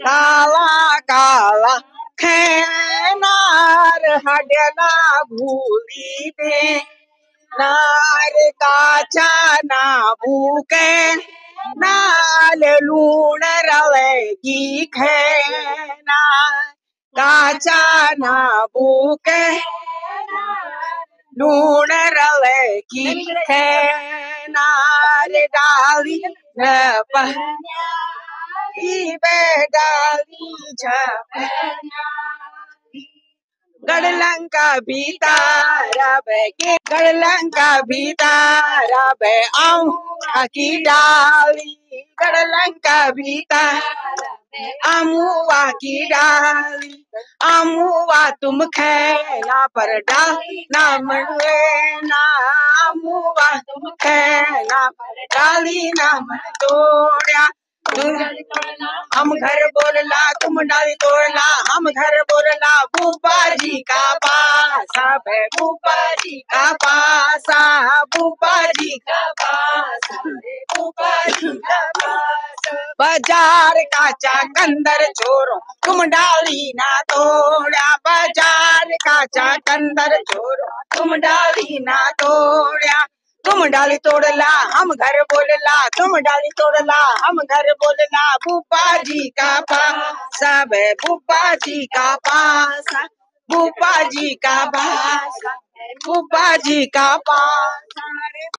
काला काला खेनार हडना भूली दे। नार काचा ना भूके, नाल लूण रवे की खेना। काचा ना भूके, लूण रवे की खेनार डाली न डाली गड़लंका भीतारा के गड़लंका भीतारा बे आऊँ की डाली गड़लंका भीतारा अमुआ की डाली अमुआ तुम खेला पर डाल ना मनुए ना अमुआ तुम खेला पर डाली ना मन तोड़ा हम घर बोलला, तुम डाली तोड़ला। हम घर बोलला बूपा जी का पासा। है बूपा जी का पासा। बूपा जी का पासा। बूपा जी का पासा। बाज़ार का चाकंदर छोरो तुम डाली ना तोड़ा। बाज़ार का चाकंदर छोरो तुम डाली ना तोड़ा। डाली तोड़ला, हम घर बोलला, तुम डाली तोड़ला, हम घर बोलला बुपा जी का पासा है बुपा जी का पासा बुपा जी का पासा बुपा जी का पासा